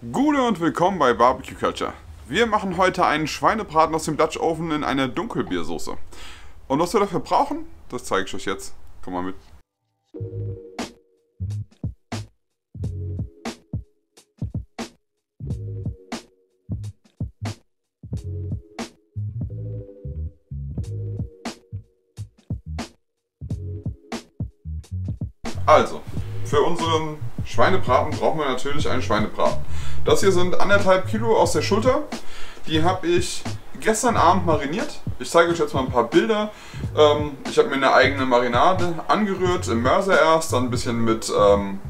Gute und willkommen bei Barbecue Culture. Wir machen heute einen Schweinebraten aus dem Dutch Oven in einer Dunkelbiersoße. Und was wir dafür brauchen, das zeige ich euch jetzt. Komm mal mit. Also, für unseren Schweinebraten brauchen wir natürlich einen Schweinebraten. Das hier sind anderthalb Kilo aus der Schulter. Die habe ich gestern Abend mariniert. Ich zeige euch jetzt mal ein paar Bilder. Ähm, ich habe mir eine eigene Marinade angerührt, im Mörser erst, dann ein bisschen mit ähm,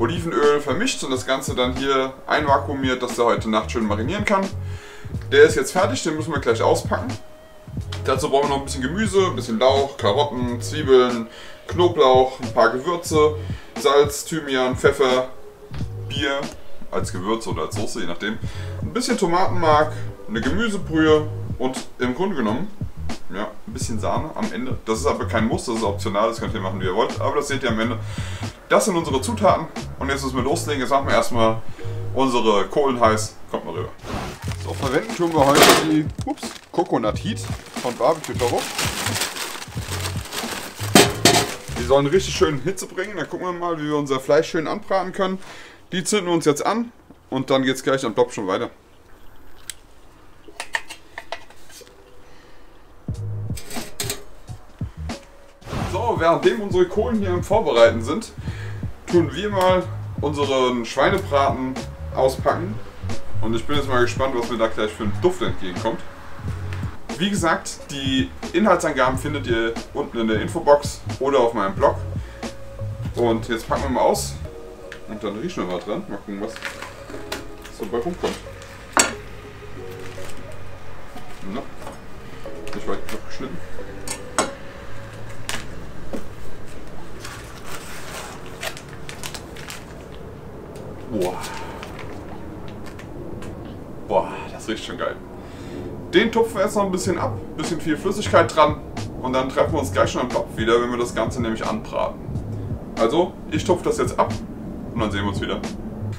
Olivenöl vermischt und das Ganze dann hier einvakuumiert, dass der heute Nacht schön marinieren kann. Der ist jetzt fertig, den müssen wir gleich auspacken. Dazu brauchen wir noch ein bisschen Gemüse, ein bisschen Lauch, Karotten, Zwiebeln, Knoblauch, ein paar Gewürze, Salz, Thymian, Pfeffer, Bier als Gewürz oder als Soße, je nachdem. Ein bisschen Tomatenmark, eine Gemüsebrühe und im Grunde genommen ja, ein bisschen Sahne am Ende. Das ist aber kein Muss, das ist optional, das könnt ihr machen, wie ihr wollt. Aber das seht ihr am Ende. Das sind unsere Zutaten. Und jetzt müssen wir loslegen. Jetzt machen wir erstmal unsere Kohlen heiß. Kommt mal rüber. So, verwenden tun wir heute die ups, Coconut Heat von Barbecue Toro. Die sollen richtig schön Hitze bringen. Dann gucken wir mal, wie wir unser Fleisch schön anbraten können. Die zünden wir uns jetzt an und dann geht es gleich am Top schon weiter. So, währenddem unsere Kohlen hier im Vorbereiten sind, tun wir mal unseren Schweinebraten auspacken. Und ich bin jetzt mal gespannt, was mir da gleich für ein Duft entgegenkommt. Wie gesagt, die Inhaltsangaben findet ihr unten in der Infobox oder auf meinem Blog. Und jetzt packen wir mal aus und dann riechen wir mal dran. Mal gucken, was so bei rumkommt. Na, nicht weit genug geschnitten. Boah. Boah, das riecht schon geil. Den tupfen wir jetzt noch ein bisschen ab, bisschen viel Flüssigkeit dran und dann treffen wir uns gleich schon am Topf wieder, wenn wir das Ganze nämlich anbraten. Also, ich tupfe das jetzt ab und dann sehen wir uns wieder.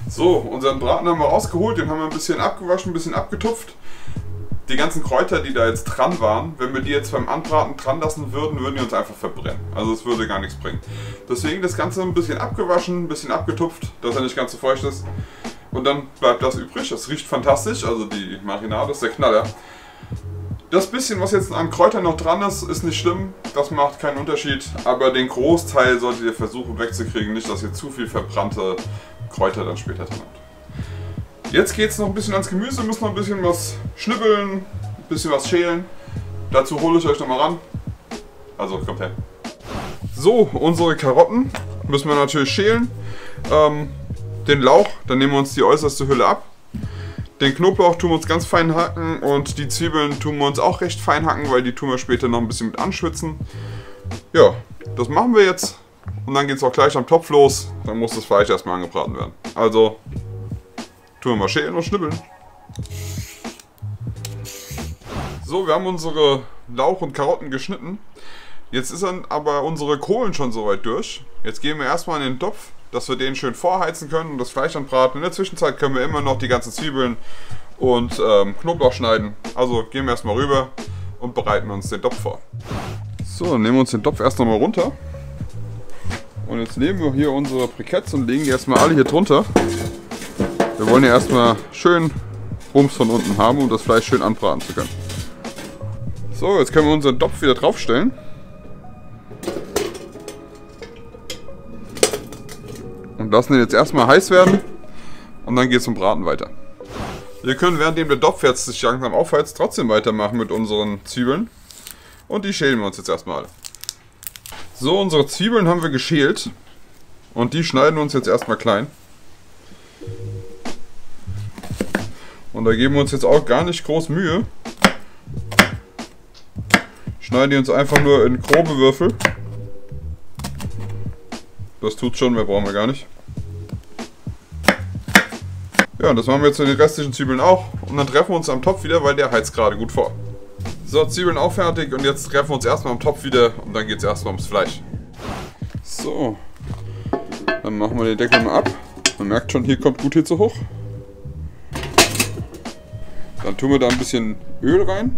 So, unseren Braten haben wir rausgeholt, den haben wir ein bisschen abgewaschen, ein bisschen abgetupft. Die ganzen Kräuter, die da jetzt dran waren, wenn wir die jetzt beim Anbraten dran lassen würden, würden die uns einfach verbrennen. Also es würde gar nichts bringen. Deswegen das Ganze ein bisschen abgewaschen, ein bisschen abgetupft, dass er nicht ganz so feucht ist. Und dann bleibt das übrig. Das riecht fantastisch, also die Marinade ist der Knaller. Das bisschen, was jetzt an Kräutern noch dran ist, ist nicht schlimm. Das macht keinen Unterschied. Aber den Großteil solltet ihr versuchen wegzukriegen. Nicht, dass ihr zu viel verbrannte Kräuter dann später drin habt. Jetzt geht es noch ein bisschen ans Gemüse. Müssen noch ein bisschen was schnibbeln, ein bisschen was schälen. Dazu hole ich euch nochmal ran. Also, kommt her. So, unsere Karotten müssen wir natürlich schälen. Ähm, den Lauch, dann nehmen wir uns die äußerste Hülle ab. Den Knoblauch tun wir uns ganz fein hacken und die Zwiebeln tun wir uns auch recht fein hacken, weil die tun wir später noch ein bisschen mit anschwitzen. Ja, das machen wir jetzt und dann geht es auch gleich am Topf los. Dann muss das Fleisch erstmal angebraten werden. Also tun wir mal schälen und schnibbeln. So, wir haben unsere Lauch und Karotten geschnitten. Jetzt ist dann aber unsere Kohlen schon soweit durch. Jetzt gehen wir erstmal in den Topf dass wir den schön vorheizen können und das Fleisch anbraten. In der Zwischenzeit können wir immer noch die ganzen Zwiebeln und ähm, Knoblauch schneiden. Also gehen wir erstmal rüber und bereiten uns den Topf vor. So, dann nehmen wir uns den Topf erst nochmal runter. Und jetzt nehmen wir hier unsere Briketts und legen die erstmal alle hier drunter. Wir wollen ja erstmal schön Bums von unten haben, um das Fleisch schön anbraten zu können. So, jetzt können wir unseren Topf wieder draufstellen. Lassen den jetzt erstmal heiß werden und dann geht es zum Braten weiter. Wir können währenddem der Topf jetzt sich langsam aufheizt trotzdem weitermachen mit unseren Zwiebeln und die schälen wir uns jetzt erstmal alle. So, unsere Zwiebeln haben wir geschält und die schneiden wir uns jetzt erstmal klein. Und da geben wir uns jetzt auch gar nicht groß Mühe. Schneiden die uns einfach nur in grobe Würfel. Das tut schon, mehr brauchen wir gar nicht. Ja, das machen wir jetzt mit den restlichen Zwiebeln auch. Und dann treffen wir uns am Topf wieder, weil der heizt gerade gut vor. So, Zwiebeln auch fertig und jetzt treffen wir uns erstmal am Topf wieder und dann geht es erstmal ums Fleisch. So, dann machen wir den Deckel mal ab. Man merkt schon, hier kommt gut Hitze hoch. Dann tun wir da ein bisschen Öl rein.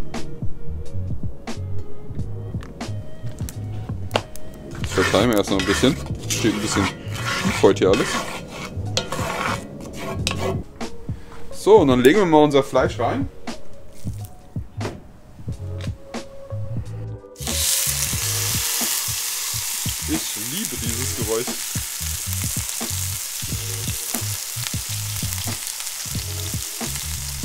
Das verteilen wir erst noch ein bisschen. Steht ein bisschen schief heute hier alles. So, und dann legen wir mal unser Fleisch rein. Ich liebe dieses Geräusch.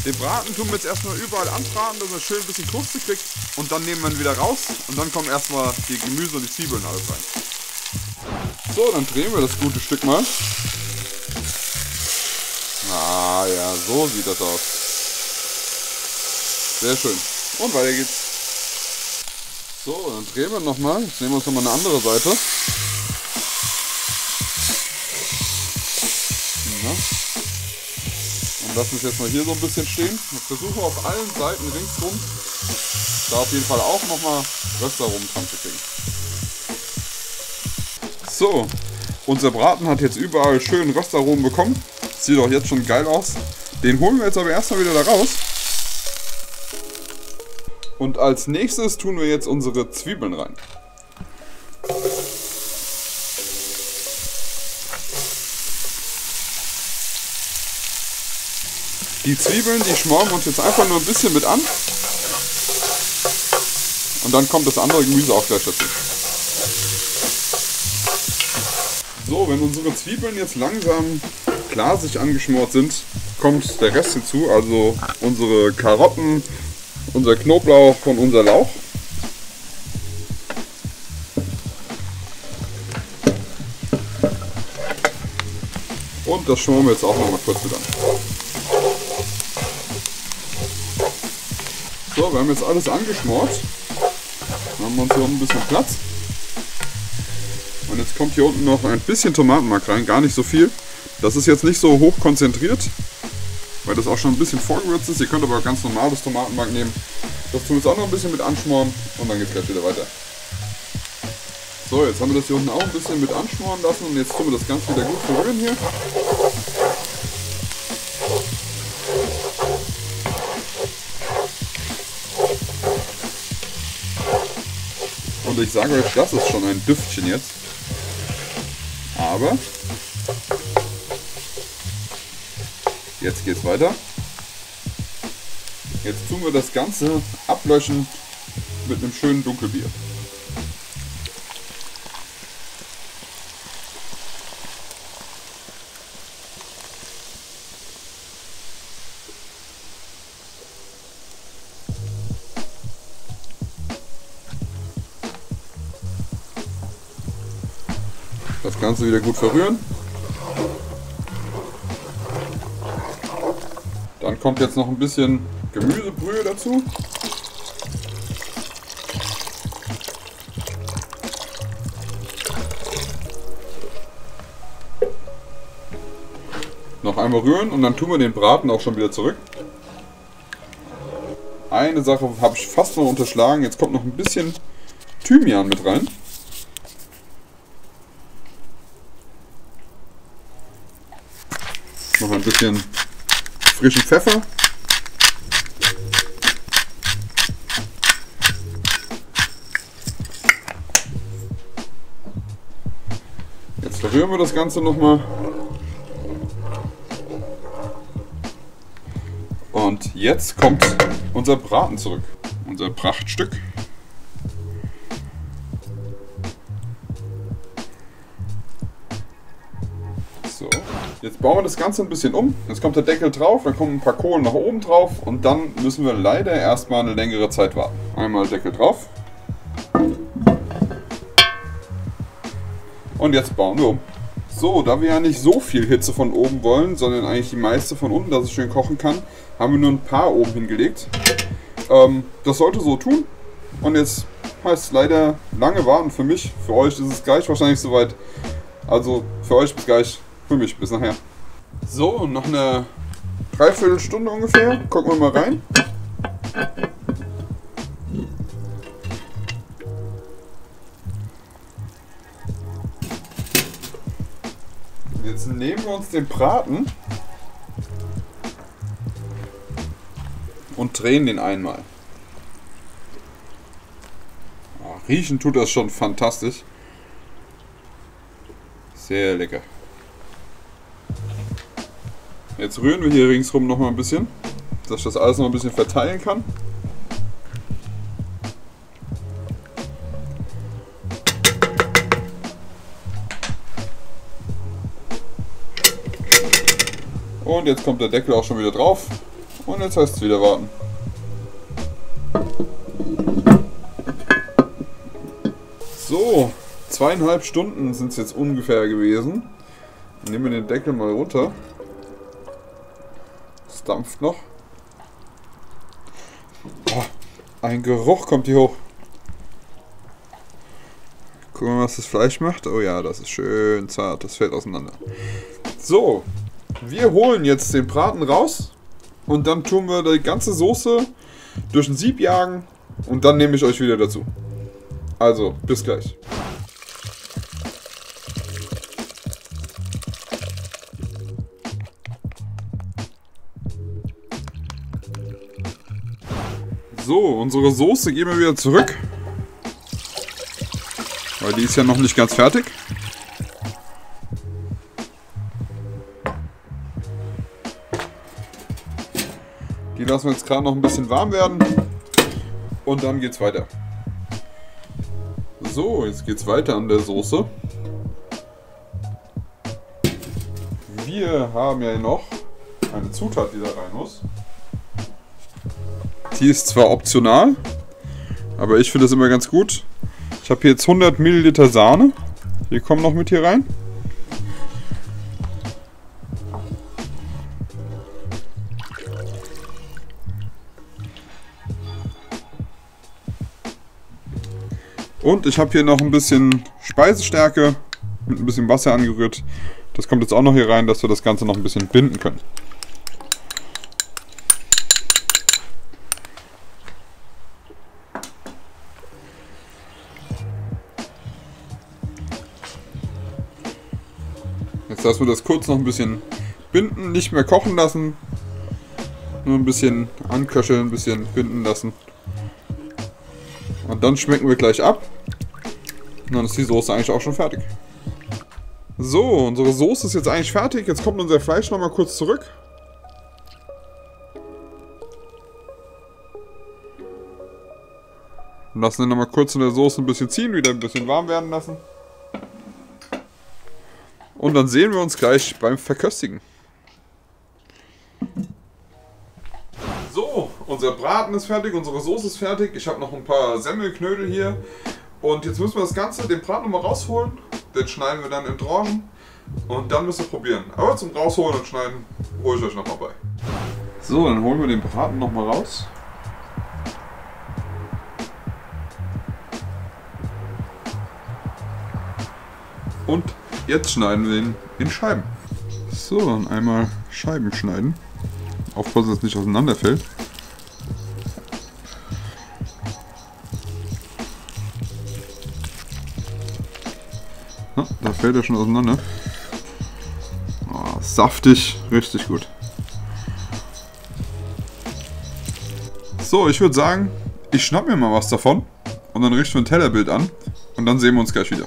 Den Braten tun wir jetzt erstmal überall anbraten, dass er schön ein bisschen Kruste kriegt. Und dann nehmen wir ihn wieder raus und dann kommen erstmal die Gemüse und die Zwiebeln alles rein. So, dann drehen wir das gute Stück mal. Ah ja, so sieht das aus. Sehr schön. Und weiter geht's. So, dann drehen wir nochmal. Jetzt nehmen wir uns nochmal eine andere Seite. Ja. Und lassen es jetzt mal hier so ein bisschen stehen. Versuchen wir auf allen Seiten ringsrum da auf jeden Fall auch nochmal Röstaromen dran zu kriegen. So, unser Braten hat jetzt überall schön Röstaromen bekommen. Sieht doch jetzt schon geil aus. Den holen wir jetzt aber erstmal wieder da raus. Und als nächstes tun wir jetzt unsere Zwiebeln rein. Die Zwiebeln, die schmoren wir uns jetzt einfach nur ein bisschen mit an. Und dann kommt das andere Gemüse auch gleich dazu. So, wenn unsere Zwiebeln jetzt langsam glasig angeschmort sind, kommt der Rest hinzu. Also unsere Karotten, unser Knoblauch und unser Lauch. Und das schmoren wir jetzt auch noch mal kurz mit an. So, wir haben jetzt alles angeschmort. Dann haben wir uns hier unten ein bisschen Platz. Und jetzt kommt hier unten noch ein bisschen Tomatenmark rein, gar nicht so viel. Das ist jetzt nicht so hoch konzentriert, weil das auch schon ein bisschen vorgewürzt ist. Ihr könnt aber ganz normales Tomatenmark nehmen. Das tun wir jetzt auch noch ein bisschen mit anschmoren und dann geht es gleich wieder weiter. So, jetzt haben wir das hier unten auch ein bisschen mit anschmoren lassen und jetzt tun wir das Ganze wieder gut verrühren hier. Und ich sage euch, das ist schon ein Düftchen jetzt. Aber jetzt geht's weiter. Jetzt tun wir das Ganze ablöschen mit einem schönen Dunkelbier. Das Ganze wieder gut verrühren. Kommt jetzt noch ein bisschen Gemüsebrühe dazu. Noch einmal rühren und dann tun wir den Braten auch schon wieder zurück. Eine Sache habe ich fast noch unterschlagen. Jetzt kommt noch ein bisschen Thymian mit rein. Noch ein bisschen frischen Pfeffer. Jetzt verrühren wir das Ganze nochmal. Und jetzt kommt unser Braten zurück. Unser Prachtstück. Jetzt bauen wir das Ganze ein bisschen um. Jetzt kommt der Deckel drauf, dann kommen ein paar Kohlen nach oben drauf und dann müssen wir leider erstmal eine längere Zeit warten. Einmal Deckel drauf. Und jetzt bauen wir um. So, da wir ja nicht so viel Hitze von oben wollen, sondern eigentlich die meiste von unten, dass es schön kochen kann, haben wir nur ein paar oben hingelegt. Ähm, das sollte so tun. Und jetzt heißt es leider lange warten für mich. Für euch ist es gleich wahrscheinlich soweit. Also für euch bis gleich, für mich bis nachher. So, noch eine Dreiviertelstunde ungefähr. Gucken wir mal rein. Jetzt nehmen wir uns den Braten und drehen den einmal. Oh, riechen tut das schon fantastisch. Sehr lecker. Jetzt rühren wir hier ringsrum noch mal ein bisschen, dass ich das alles noch ein bisschen verteilen kann. Und jetzt kommt der Deckel auch schon wieder drauf. Und jetzt heißt es wieder warten. So, zweieinhalb Stunden sind es jetzt ungefähr gewesen. Nehmen wir den Deckel mal runter. Dampft noch. Oh, ein Geruch kommt hier hoch. Gucken wir mal, was das Fleisch macht. Oh ja, das ist schön zart. Das fällt auseinander. So, wir holen jetzt den Braten raus. Und dann tun wir die ganze Soße durch ein Sieb jagen. Und dann nehme ich euch wieder dazu. Also, bis gleich. So, unsere Soße geben wir wieder zurück. Weil die ist ja noch nicht ganz fertig. Die lassen wir jetzt gerade noch ein bisschen warm werden. Und dann geht's weiter. So, jetzt geht's weiter an der Soße. Wir haben ja noch eine Zutat, die da rein muss. Die ist zwar optional, aber ich finde das immer ganz gut. Ich habe hier jetzt 100 Milliliter Sahne. Die kommen noch mit hier rein. Und ich habe hier noch ein bisschen Speisestärke mit ein bisschen Wasser angerührt. Das kommt jetzt auch noch hier rein, dass wir das Ganze noch ein bisschen binden können. Jetzt lassen wir das kurz noch ein bisschen binden, nicht mehr kochen lassen. Nur ein bisschen anköcheln, ein bisschen binden lassen. Und dann schmecken wir gleich ab. Und dann ist die Soße eigentlich auch schon fertig. So, unsere Soße ist jetzt eigentlich fertig. Jetzt kommt unser Fleisch nochmal kurz zurück. Lassen den nochmal kurz in der Soße ein bisschen ziehen, wieder ein bisschen warm werden lassen. Und dann sehen wir uns gleich beim Verköstigen. So, unser Braten ist fertig, unsere Soße ist fertig. Ich habe noch ein paar Semmelknödel hier. Und jetzt müssen wir das Ganze, den Braten nochmal rausholen. Den schneiden wir dann in Tranchen. Und dann müssen wir probieren. Aber zum Rausholen und Schneiden hole ich euch nochmal bei. So, dann holen wir den Braten nochmal raus. Und Jetzt schneiden wir ihn in Scheiben. So, dann einmal Scheiben schneiden. Aufpassen, dass es nicht auseinanderfällt. Ja, da fällt er schon auseinander. Oh, saftig, richtig gut. So, ich würde sagen, ich schnapp mir mal was davon und dann richten wir ein Tellerbild an und dann sehen wir uns gleich wieder.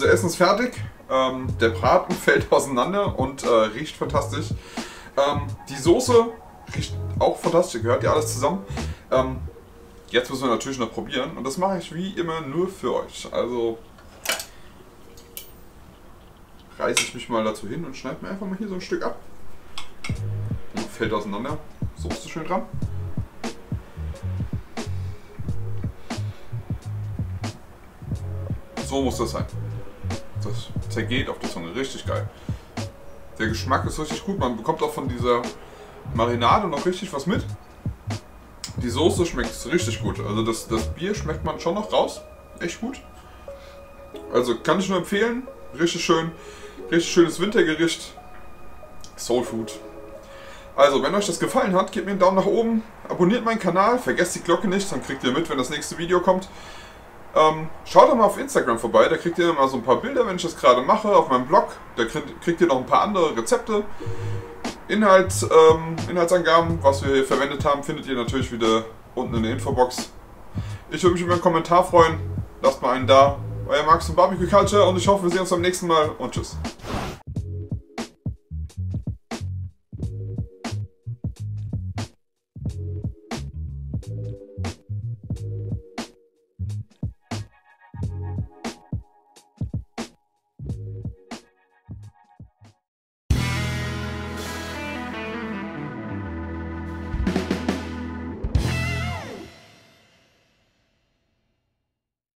Unser Essen ist fertig. Ähm, der Braten fällt auseinander und äh, riecht fantastisch. Ähm, die Soße riecht auch fantastisch, gehört ja alles zusammen. Ähm, jetzt müssen wir natürlich noch probieren und das mache ich wie immer nur für euch. Also reiße ich mich mal dazu hin und schneide mir einfach mal hier so ein Stück ab. Und fällt auseinander. Soße schön dran. So muss das sein. Das zergeht auf der Zunge. Richtig geil. Der Geschmack ist richtig gut. Man bekommt auch von dieser Marinade noch richtig was mit. Die Soße schmeckt richtig gut. Also das, das Bier schmeckt man schon noch raus. Echt gut. Also kann ich nur empfehlen. Richtig schön. Richtig schönes Wintergericht. Soul Food. Also, wenn euch das gefallen hat, gebt mir einen Daumen nach oben, abonniert meinen Kanal, vergesst die Glocke nicht, dann kriegt ihr mit, wenn das nächste Video kommt. Ähm, schaut doch mal auf Instagram vorbei, da kriegt ihr immer so ein paar Bilder, wenn ich das gerade mache, auf meinem Blog. Da kriegt, kriegt ihr noch ein paar andere Rezepte. Inhalt, ähm, Inhaltsangaben, was wir hier verwendet haben, findet ihr natürlich wieder unten in der Infobox. Ich würde mich über einen Kommentar freuen. Lasst mal einen da. Euer Max von Barbecue Culture und ich hoffe, wir sehen uns beim nächsten Mal und tschüss.